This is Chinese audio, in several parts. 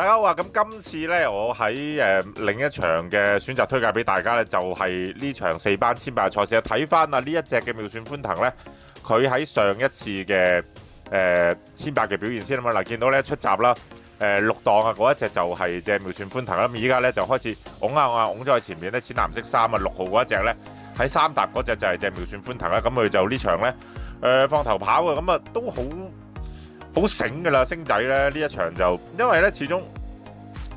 大家好啊！咁今次呢，我喺誒、另一場嘅選擇推介俾大家呢，就係、呢場四班千八嘅賽事！睇翻啊呢一隻嘅妙算歡騰呢，佢喺上一次嘅誒千八嘅表現先啊嘛！嗱，見到呢出閘啦，誒、呃、六檔啊嗰一隻就係隻妙算歡騰啦，咁依家呢，就開始拱下拱下拱咗喺前面呢，淺藍色衫啊六號嗰一隻呢，喺三搭嗰隻就係隻妙算歡騰啦，咁佢就呢場呢，誒、放頭跑嘅，咁啊都好。好醒噶啦，星仔咧呢一場就，因為咧始終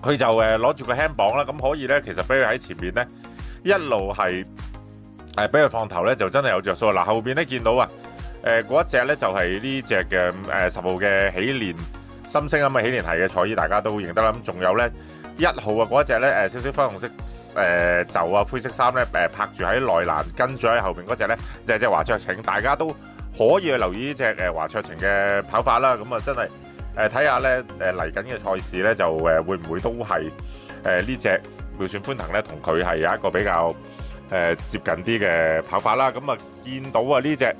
佢就誒攞住個輕磅啦，咁可以咧其實俾佢喺前面咧一路係誒俾佢放頭咧就真係有着數。嗱後邊咧見到啊誒嗰一隻咧就係呢隻嘅誒十號嘅喜蓮心星啊嘛，喜蓮係嘅彩衣大家都認得啦。咁仲有咧一號啊嗰一隻咧誒少少粉紅色誒袖啊灰色衫咧誒拍住喺內欄，跟住喺後邊嗰隻咧就係隻華卓晴，大家都。可以去留意呢隻誒華卓晴嘅跑法啦，咁啊真係誒睇下咧誒嚟緊嘅賽事咧就誒會唔會都係誒呢隻妙算歡騰咧同佢係有一個比較誒接近啲嘅跑法啦，咁啊見到啊呢隻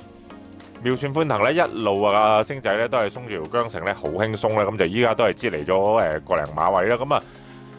妙算歡騰咧一路啊星仔咧都係鬆住條韁繩咧好輕鬆咧，咁就依家都係支離咗誒個零馬位啦，咁啊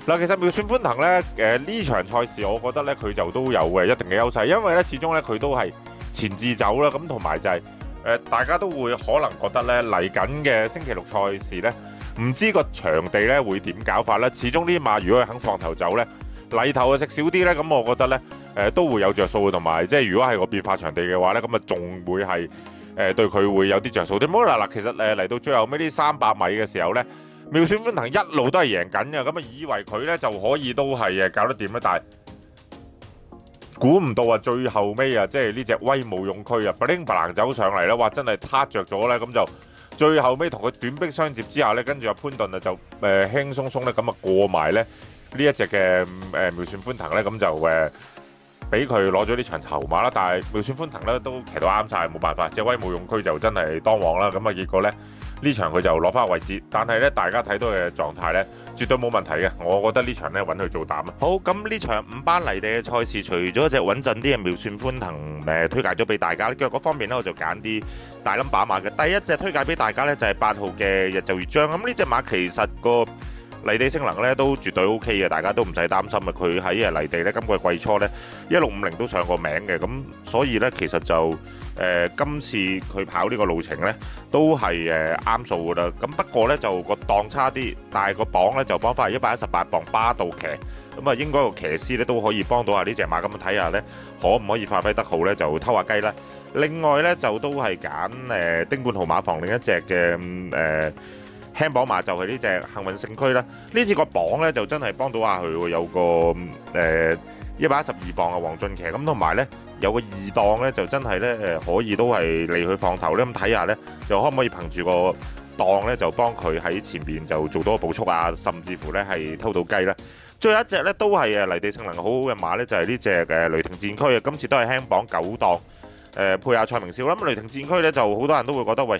嗱其實妙算歡騰咧誒呢場賽事我覺得咧佢就都有誒一定嘅優勢，因為咧始終咧佢都係前置走啦，咁同埋就係。誒，大家都會可能覺得咧嚟緊嘅星期六賽事咧，唔知個場地咧會點搞法咧？始終呢馬如果佢肯放頭走咧，泥頭啊食少啲咧，咁我覺得咧誒都會有着數，同埋即係如果係個變化場地嘅話咧，咁啊仲會係誒對佢會有啲着數啲。冇嗱嗱，其實誒嚟到最後尾呢三百米嘅時候咧，妙算歡騰一路都係贏緊嘅，咁啊以為佢咧就可以都係誒搞得掂啦，但係。估唔到啊！最後尾啊，即係呢只威武勇區啊，bling bling 走上嚟咧，哇！真係塌着咗咧，咁就最後尾同佢短兵相接之下咧，跟住阿潘頓啊就誒、輕鬆鬆咧咁啊過埋咧呢一隻嘅誒妙算歡騰咧，咁就誒俾佢攞咗呢場籌碼啦。但係妙算歡騰咧都騎到啱晒，冇辦法，即係威武用區就真係當王啦。咁啊結果咧。呢場佢就攞翻個位置，但係咧大家睇到嘅狀態咧，絕對冇問題嘅。我覺得呢場咧揾佢做膽啊！好，咁呢場五班嚟地嘅賽事，除咗隻穩陣啲嘅妙算歡騰誒推介咗俾大家，腳嗰方面咧我就揀啲大冧把馬嘅。第一隻推介俾大家咧就係八號嘅日就月將。咁呢隻馬其實個泥地性能咧都絕對 O K 嘅，大家都唔使擔心啊！佢喺誒泥地咧今季季初咧一六五零都上過名嘅，咁所以咧其實就誒、今次佢跑呢個路程咧都係誒啱數噶啦。咁不過咧就個檔差啲，但係個磅咧就幫翻係一百一十八磅巴道騎，咁啊應該個騎師咧都可以幫到下呢隻馬，咁睇下咧可唔可以發揮得好咧就偷下雞啦。另外咧就都係揀誒丁冠豪馬房另一隻嘅誒。輕磅馬就係呢隻幸運聖區啦，呢次個磅咧就真係幫到下佢喎，有個誒一百一十二磅嘅黃俊騎，咁同埋咧有個二檔咧就真係咧誒可以都係嚟去放頭咧，咁睇下咧就可唔可以憑住個檔咧就幫佢喺前邊就做多個補速啊，甚至乎咧係偷到雞啦。最後一隻咧都係誒泥地性能好好嘅馬咧，就係呢隻誒雷霆戰區啊，今次都係輕磅九檔誒配下蔡明少啦。咁雷霆戰區咧就好多人都會覺得喂。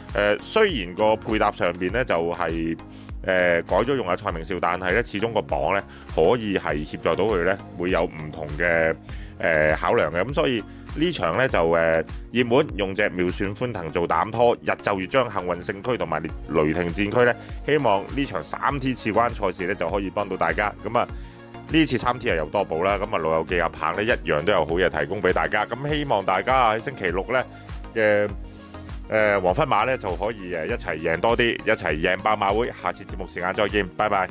呃、雖然個配搭上邊呢就係、是、誒、改咗用阿蔡明少，但係呢始終個磅呢可以係協助到佢呢會有唔同嘅誒、考量嘅，咁所以。呢場呢就誒熱門，用隻妙算歡騰做膽拖，日就月將幸運勝區同埋雷霆戰區呢，希望呢場三 T 次關賽事呢就可以幫到大家。咁啊，呢次三 T 係有多寶啦，咁啊老友記阿鵬呢一樣都有好嘢提供俾大家。咁希望大家喺星期六呢嘅誒黃昏馬咧就可以誒一齊贏多啲，一齊贏爆馬會。下次節目時間再見，拜拜。